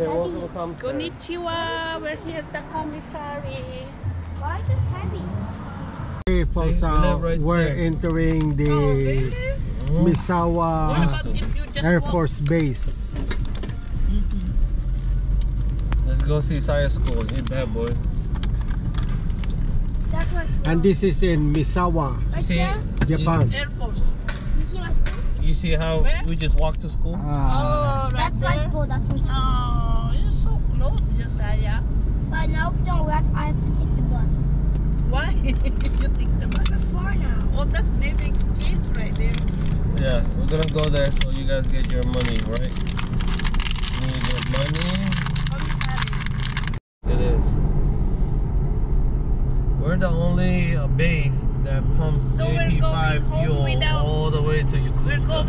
Okay, welcome to commissary. Konnichiwa, we're here at the commissary. Why is this heavy? Hey, folks, we uh, live right we're there. entering the Oh, Misawa about if you just Air walk? Force Base. Let's go see Saya School. Hey, bad boy. That's my school. And this is in Misawa, right Japan. Air Force. You see my school? You see how Where? we just walked to school? Uh, Oh, right That's my school. That's my school. Oh, you're so close, Josiah. But no, no, we have, I have to take the bus. Why? you think the bus? We're far now. Oh, that's Navy Exchange right there. Yeah, we're gonna go there so you guys get your money, right? You get money. It is. We're the only uh, base that pumps So we're AP5 home fuel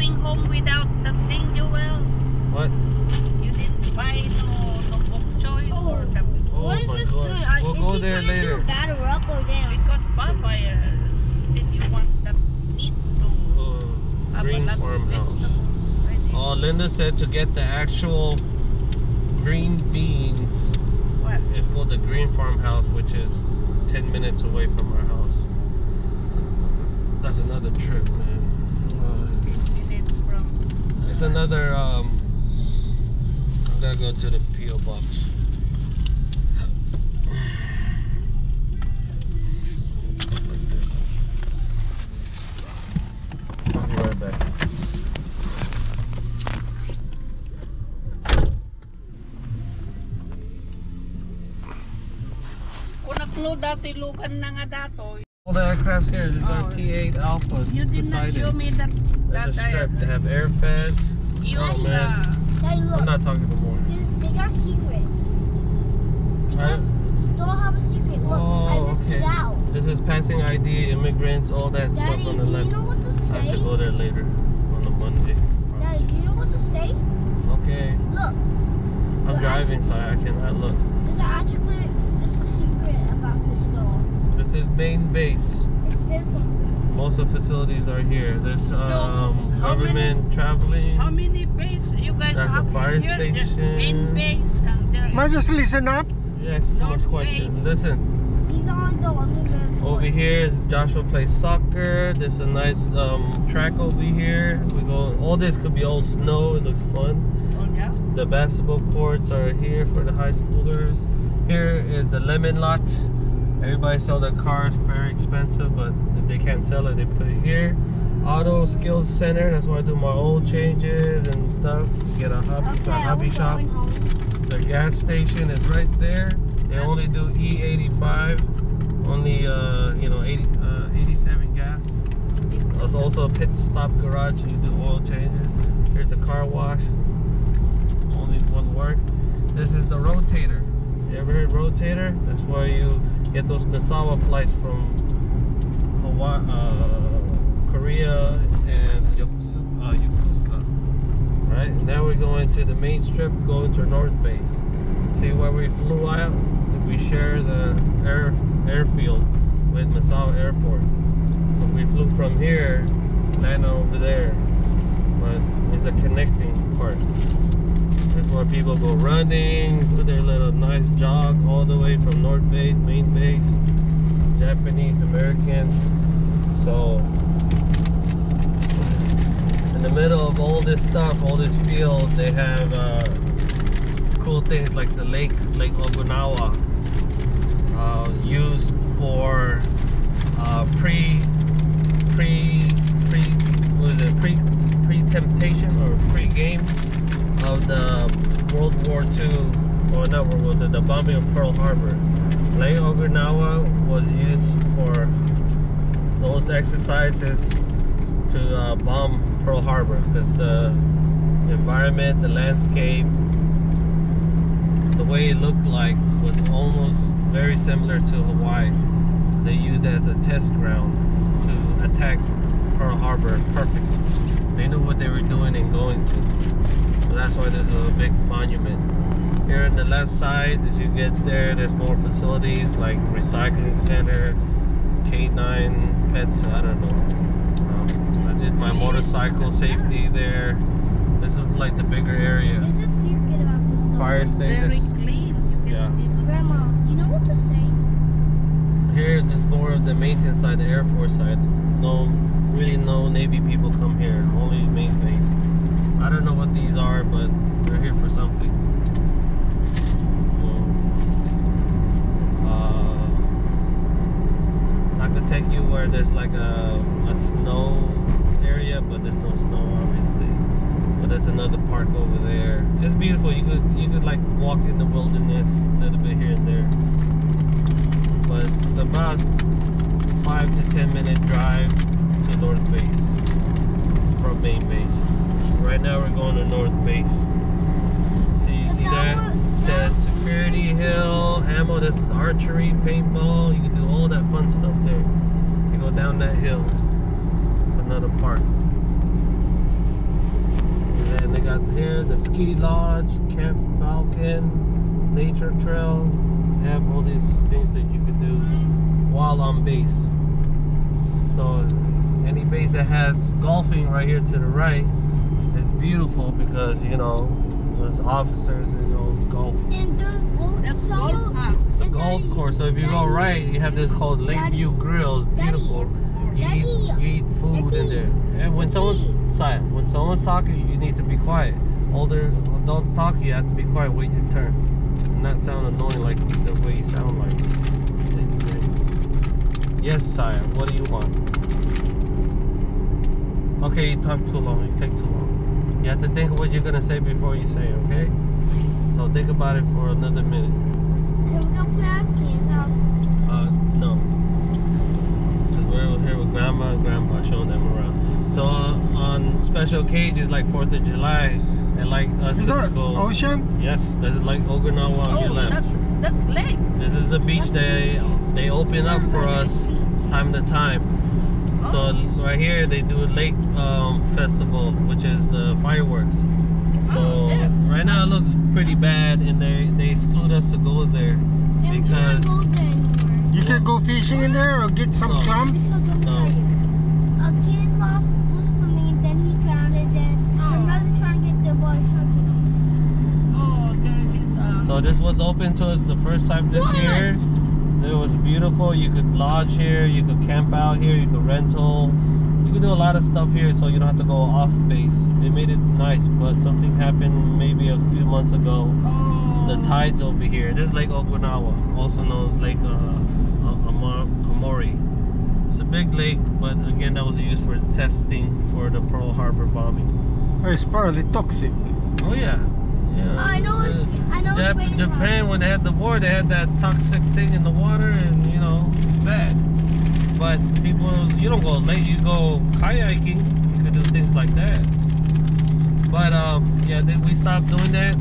going home without the thing, Joel. What? You didn't buy no, no bok choy Oh. or the Oh what is this gosh. doing? I- We'll is go he there trying to later. do a battle or up or down? Because Papa uh, said you want that meat to Uh, have green lots of farmhouse. vegetables. I think. Oh, Linda said to get the actual green beans. What? It's called the Green Farmhouse, which is 10 minutes away from our house. That's another trip, man. 10 minutes from. Uh, it's another, um, I gotta go to the P.O. box. Right back. Kung naglo dati lugan na nga All the aircraft here, there's Oh. our P8 Alpha. you did not show me that There's that a strip. They have airfed. You Oh, man. Hey, I'm not talking no more. They, they got a secret. They, got Alright. a, they have a secret. Look, I Oh, okay. it out. This is passing ID, immigrants, all that Daddy, stuff on do the you left. know what to I have say? to go there later on a Monday. Daddy, do you know what to say? Okay. Look, I'm driving, so I cannot look. there's actually this is secret about this door. This is main base. It says something. Most of the facilities are here. There's um, how many- government traveling. how many base you guys That's a have fire here? There's station. main base and there Might just listen up. Yes, so much North questions. Base. Listen, These are on the other store. over here is Joshua plays soccer. There's a nice um, track over here. We go. All this could be all snow. It looks fun. Oh, yeah? The basketball courts are here for the high schoolers. Here is the lemon lot. Everybody sell their cars very expensive, but if they can't sell it, they put it here. Auto skills center. That's where I do my oil changes and stuff. Get a hobby, Okay, a hobby shop. The gas station is right there. They only do E85, only uh, you know 80, uh, 87 gas. There's also a pit stop garage. You do oil changes. Here's the car wash. Only one work. This is the rotator. You ever heard rotator? That's where you get those Misawa flights from uh, Korea, and Yokosu- uh, Yokosuka. Right now we're going to the main strip, going to North Base. See where we flew out? We share the air airfield with Misawa Airport. We flew from here, land over there. But it's a connecting part. That's where people go running, do their little nice jog all the way from North Base, main base, Japanese, American. So in the middle of all this stuff, all this field, they have uh, cool things like the lake, Lake Ogunawa, uh, used for uh, pre, pre, pre, what is it, pre, pre temptation or pre game of the World War II, or not World War II, the bombing of Pearl Harbor. Lake Okinawa was used for those exercises to uh, bomb Pearl Harbor because the environment, the landscape, the way it looked like was almost very similar to Hawaii. They used it as a test ground to attack Pearl Harbor perfectly. They knew what they were doing and going to. So that's why there's a big monument. Here on the left side, as you get there, there's more facilities like recycling center, K9 pets, I don't know. Um, I did my motorcycle safety there. This is like the bigger area. There's a secret about this door. fire Very stages. clean. You can Yeah. even Grandma, you know what to say? Here, just more of the maintenance side, the Air Force side. No, really, no Navy people come here. Only main base. I don't know what these are, but they're here for something. Uh, I could take you where there's like a, a snow area, but there's no snow, obviously. But there's another park over there. It's beautiful. You could you could like walk in the wilderness a little bit here and there but it's about five to ten minute drive to North Base from main base. Right now we're going to North Base. See, you see that? says Security Hill, ammo. This is archery, paintball. You can do all that fun stuff down that hill. It's another park. And then they got here the ski lodge, Camp Falcon, nature trail. They have all these things that you can do while on base. So any base that has golfing right here to the right is beautiful because you know there's officers and you know golf. And the That's golf. It's a golf course. So if you go right, you have this called Lakeview Grill. It's beautiful. You eat, you eat food in there. And when someone's silent, when someone's talking, you need to be quiet. Older adults talk, you have to be quiet. Wait your turn. And not sound annoying like the way you sound like. Yes, sire. What do you want? Okay, you talk too long. You take too long. You have to think of what you're gonna say before you say. it, Okay. So think about it for another minute. Can we go play at Ken's house? Uh, no. Because we're here with grandma and grandpa showing them around. So uh, on special occasions like 4th of July, they like us Is to that go. ocean? Yes, this is like Okinawa on your Oh, left. that's that's lake. This is the beach they they open up for us time to time. So Oh. right here they do a lake um, festival, which is the fireworks. So right now it looks pretty bad, and they they exclude us to go there And we because can't go there. You can go fishing in there or get some No. clams? Because let me No. a kid lost was swimming, then he drowned, and then Oh. my mother trying to get the boy stuck in. Oh, there is. Uh, So this was open to us the first time this What? year. It was beautiful. You could lodge here. You could camp out here. You could rental. You can do a lot of stuff here, so you don't have to go off base. They made it nice, but something happened maybe a few months ago. oh. The tides over here. This is Lake Okinawa, also known as Lake uh, Amori. It's a big lake, but again, that was used for testing for the Pearl Harbor bombing. Oh, it's probably toxic. Oh yeah, yeah. I know Uh, I know it's Jap- Japan, when they had the war, they had that toxic thing in the water, and you know, bad. But people, you don't go late. You go kayaking. You can do things like that. But um, yeah, then we stopped doing that.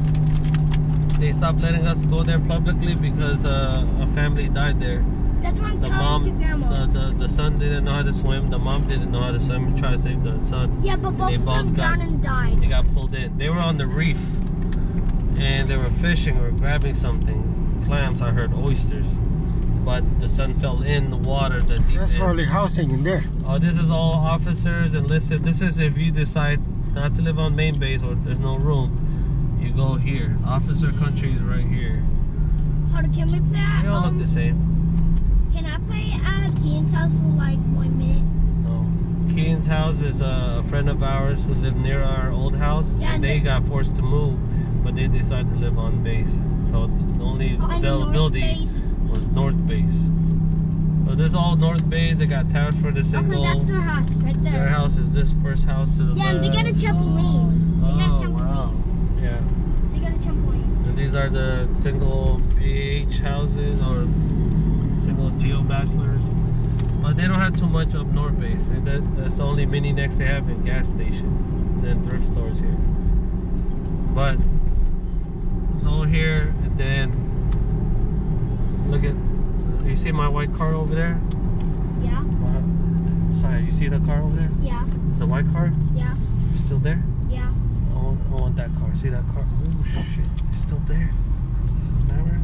They stopped letting us go there publicly because uh, a family died there. That's what I'm The mom, Grandma. the, the the son didn't know how to swim. The mom didn't know how to swim. Try to save the son. yeah, but both they of both them got- drowned and died. They got pulled in. They were on the reef and they were fishing or grabbing something. Clams, I heard oysters. But the son fell in the water, the deep That's end. probably housing in there. Oh, this is all officers enlisted. This is if you decide not to live on main base or there's no room, you go here. Officer country is right here. Hold on, can we play at They all look um, the same. Can I play at Ken's house for like one minute? No. Keen's house is a friend of ours who lived near our old house, Yeah, and they the- got forced to move, but they decided to live on base. So the only availability Base. Was North Base. So this is all North Base. They got towers for the Okay, that's their house right there. Their house is this first house to the Yeah, and they got a trampoline. They got a Oh, trampoline. wow. Yeah. They got a trampoline. And these are the single BH houses or single Geo bachelors. But they don't have too much up North Base. And that, that's the only mini NEX they have in gas station. Then thrift stores here. But it's all here and then look at you see my white car over there? Yeah, Wow. Sorry, you see the car over there? yeah, The white car? yeah, Still there? yeah. I want, I want that car. See that car? Oh shit, it's still there. Remember?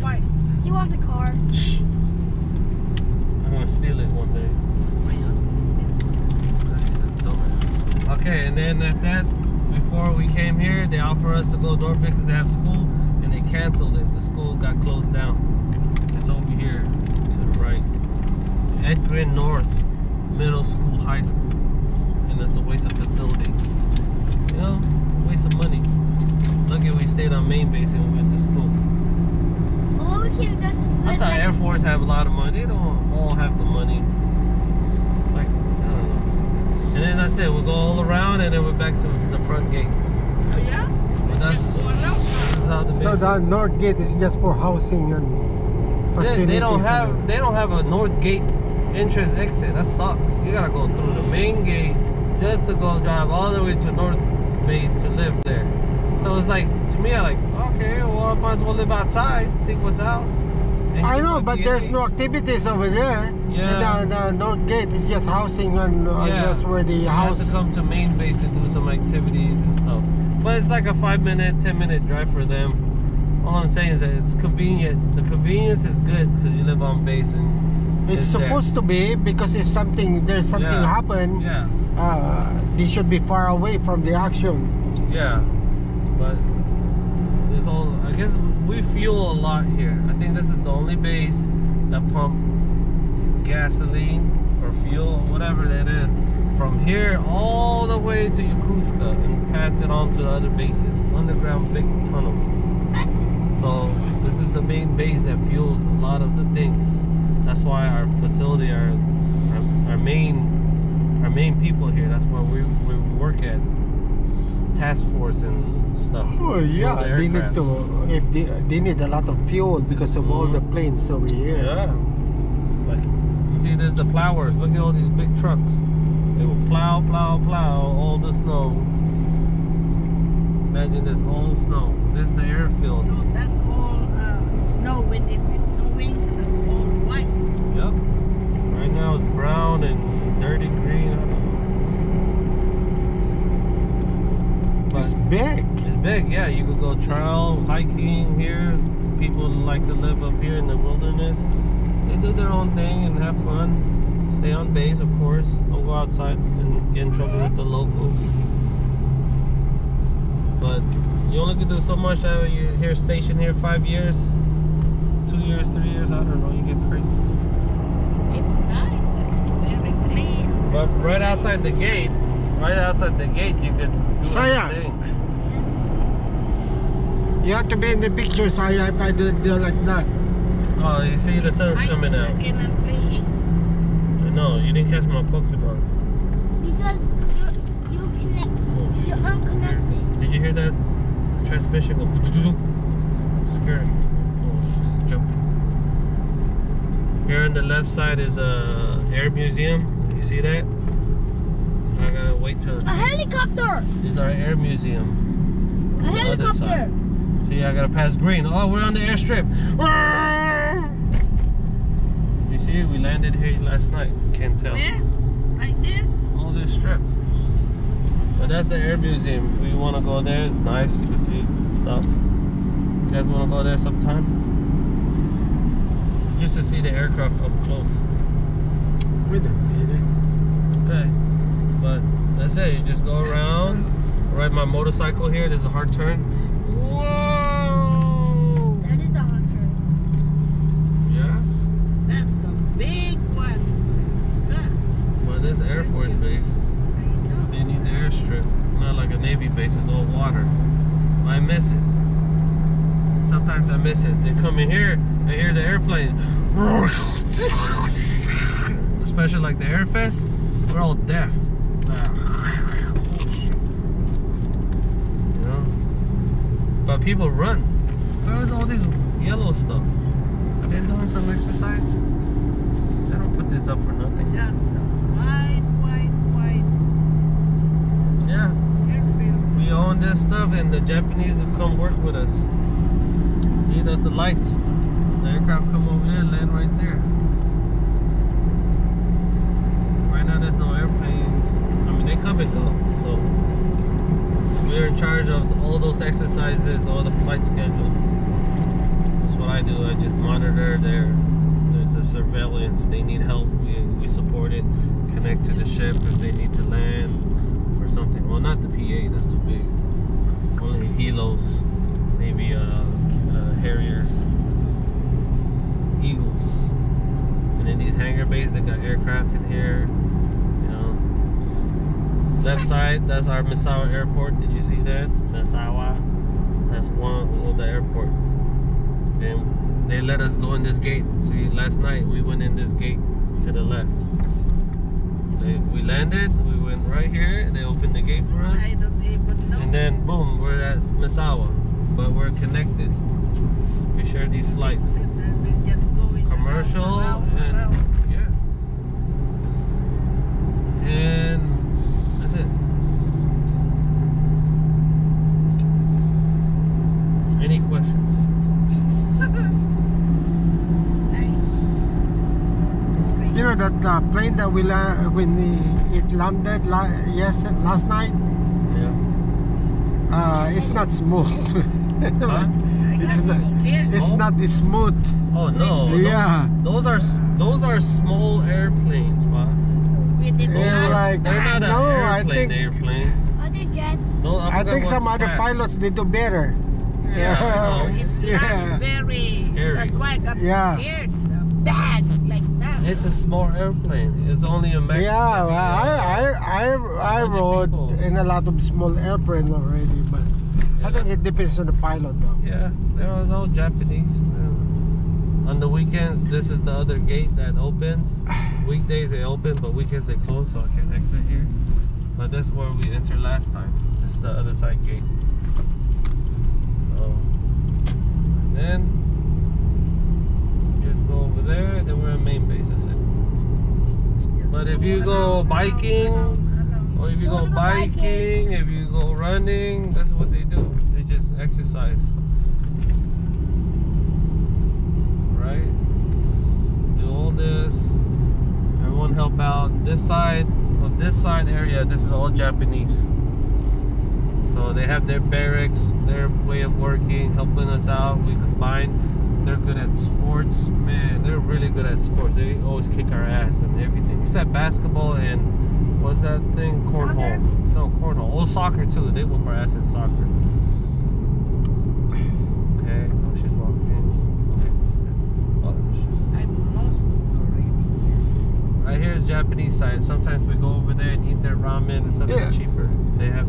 Why? You want the car? Shh. I'm gonna steal it one day. Okay, and then at that before we came here, they offered us to go north because they have school, and they canceled it. School got closed down. It's over here to the right. Edgren North Middle School, High School, and it's a waste of facility. You know, waste of money. Lucky we stayed on main base and we went to school. Or we can just. I uh, thought like- Air Force have a lot of money. They don't all have the money. It's like I don't know. And then I said we'll go all around and then we're back to the front gate. Oh yeah? But that's, this is how the So base. the north gate is just for housing and They, facilities. they don't have they don't have a north gate entrance exit. That sucks. You gotta go through the main gate just to go drive all the way to North Base to live there. So it's like to me, I like okay, well I might as well live outside, see what's out. I know, but there's no activities over there. Yeah. The, the north gate is just housing and uh, Yeah. that's where the You house. have to come to main base to do some activities and stuff. But it's like a five minute, ten minute drive for them. All I'm saying is that it's convenient. The convenience is good because you live on base and It's there. supposed to be because if something there's something Yeah. happen, Yeah, uh, they should be far away from the action. yeah. But all. I guess we fuel a lot here. I think this is the only base that pump gasoline or fuel whatever that is from here all the way to Yokosuka and pass it on to other bases, underground big tunnels. So this is the main base that fuels a lot of the things. That's why our facility, our our, our main our main people here. That's where we, we work at task force and stuff. Oh yeah, the they need to. If they, they need a lot of fuel because of all Mhm. the planes over here. Yeah. It's like, you see, there's the plowers. Look at all these big trucks. They will plow, plow, plow all the snow. Imagine this all snow. This is the airfield. So that's all uh, snow. When it is snowing, that's all white. Yep. Right now it's brown and dirty green. I don't know. But It's big. it's big, yeah. You could go trail hiking here. People like to live up here in the wilderness. They do their own thing and have fun. Stay on base, of course. Don't go outside and get in trouble with the locals. But you only can do so much. You're here stationed here five years, two years, three years. I don't know. You get crazy. It's nice. It's very clean. But right outside the gate, right outside the gate, you could do Saya. anything. You have to be in the picture, Saya, if I do, do like that. Oh, you see the It's sun's hiding coming out. again and playing. I you didn't catch my Pokemon. Because you you connect, oh, you're unconnected. Did you hear that transmission go? Scary. Oh shit, jumping. Here on the left side is a air museum. You see that? I gotta wait till. A helicopter. This is our air museum. A On the other helicopter. Side. See, I gotta pass green. Oh, we're on the airstrip. You see, we landed here last night. Can't tell. Where? Right there? All this strip. But that's the air museum. If you want to go there, it's nice. You can see stuff. You guys want to go there sometime? Just to see the aircraft up close. We don't need it. Okay. But that's it. You just go around. Ride my motorcycle here. There's a hard turn. Whoa! That is the hunter. Yeah. That's a big one. Good. Well, this Air Force base. I know. They need. Not like a Navy base, it's all water. I miss it. Sometimes I miss it. They come in here, I hear the airplane. Especially like the Airfest, we're all deaf. You know? But people run. Where's all this yellow stuff? They're doing some exercise. They don't put this up for nothing. That's a wide, wide, wide Yeah. airfield. We own this stuff and the Japanese have come work with us. See, that's the lights. The aircraft come over here and land right there. Right now there's no airplanes. I mean, they come and go. So we're in charge of all those exercises, all the flight schedule. That's what I do. I just monitor their there's a surveillance. They need help. We, we support it. Connect to the ship if they need to land something. Well, not the P8. That's too big. Only Helos, maybe uh, uh, Harriers, Eagles, and then these hangar bays. They got aircraft in here. You know, left side. That's our Misawa Airport. Did you see that? Misawa. That's one of the airport. And they let us go in this gate. See, last night we went in this gate to the left. They, we landed, we right here, they opened the gate for us, I don't even know. and then boom, we're at Misawa. But we're connected. We share these flights. And we just go in Commercial and yeah. And that's it. Any questions? Nice. That uh, plane that we la- when the, it landed la- yes last night. Yeah. Uh, it's not smooth. Huh? it's not. It's Oh. not smooth. Oh no. those- Yeah. Those, are those are small airplanes, ma. We did Yeah, like- They're not an No, I think- airplane. Other jets. No, I forgot think some other cat. pilots they do better. Yeah, I know. It's Yeah. very. Scary. That's why I got Yeah. scared. Bad like that. It's a small airplane. It's only a max. Yeah, I I I I rode people. in a lot of small airplane already, but I think it depends on the pilot though. Yeah, there are all Japanese. Yeah. On the weekends, this is the other gate that opens. Weekdays they open, but weekends they close, so I can exit here. But that's where we entered last time. This is the other side gate. So, and then just go over there, then we're at main base. That's it. We just But if you go biking. Or if you go biking? if you go running, that's what they do. They just exercise. Right? Do all this. Everyone help out. This side of this side area, this is all Japanese. So they have their barracks, their way of working, helping us out. We combine. They're good at sports. Man, they're really good at sports. They always kick our ass and everything. Except basketball and what's that thing? Cornhole. Soccer? No, cornhole. Oh, soccer too. They whoop our ass at soccer. Okay. Oh, she's walking. Okay. Oh, I'm lost already. Right here is Japanese side. Sometimes we go over there and eat their ramen and stuff. Yeah. It's cheaper. They have,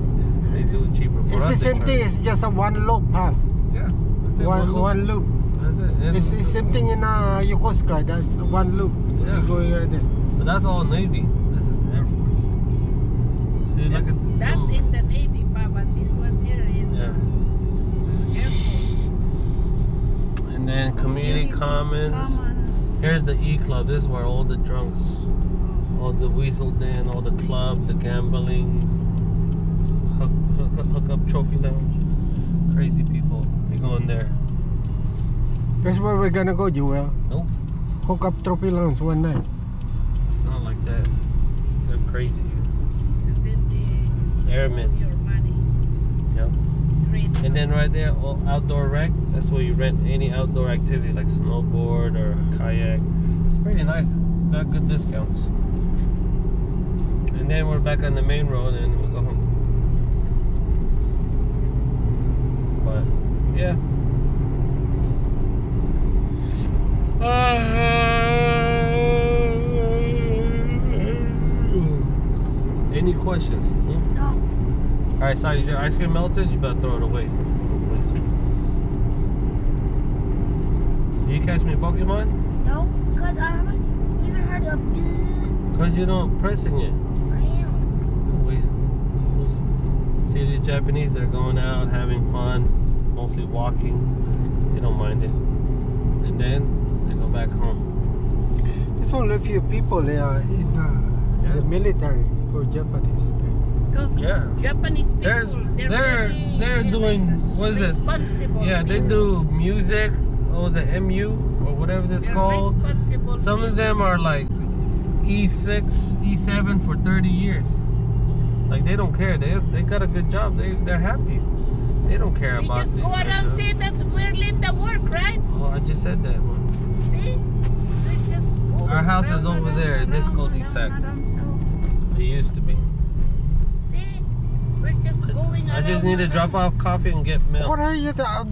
they do it cheaper. For It's us, the same thing. It's just a one loop, huh? Yeah. That's it, One loop. one loop. That's It's, it's same thing in uh, Yokosuka. That's one loop. Yeah. You go like this. But that's all Navy. This is Air Force. See, That's, look at that's some- in the Navy, pa, but this one here is Yeah. uh, Air Force. And then community Communities, commons. commons. Here's the E Club. This is where all the drunks, all the weasel den, all the club, the gambling, hook, hook, hook, hook up trophy lounge. Crazy people. They go in there. That's where we're gonna go, Joel. Nope. Hook up trophy lounge one night. It's not like that. They're crazy. And then they Airmen. your money. Yep. And then right there, all outdoor rec. That's where you rent any outdoor activity like snowboard or kayak. It's pretty nice. Got good discounts. And then we're back on the main road and we'll go home. But yeah. Any questions? Hmm? No. All right, sorry, is your ice cream melted? You better throw it away. Did you catch me a Pokemon? No, because I haven't even heard of bzzz. Because you don't pressing it. I am. We, we see the Japanese, they're going out, having fun, mostly walking. They don't mind it. And then they go back home. There's only a few people there in uh, Yeah. the military for Japanese. Because Yeah. Japanese people, They're- they're they're- very, they're very doing- what is it? responsible Yeah, they do music, what was it, MU, or whatever this called. responsible Some of them are like E6, E7 for 30 years. Like they don't care. They they got a good job. They they're happy. They don't care They about just these go around guys, say that's where Linda work, right? Oh, I just said that one. Our house is over there in this around, cul-de-sac. around, around. It used to be. See? We're just going I just need to drop off coffee and get milk. What are you uh,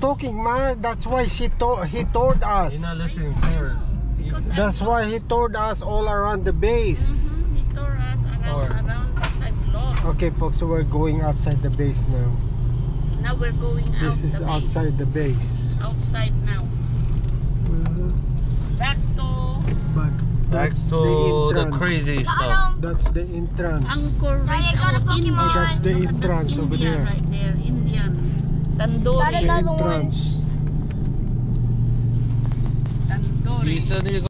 talking, ma? That's why she told he told us. You're not listening to her. That's why he told us all around the base. He tore us around, Or- around. I'm. Okay, folks, so we're going outside the base now. Now we're going out This is the base. outside the base. Outside now. Back that's to the the crazy stuff. Got That's the entrance. Angkor Daddy, Rise. got Oh, That's the Look at entrance over India there. right there. Indian. Tandoori. another one. entrance. Tandoori.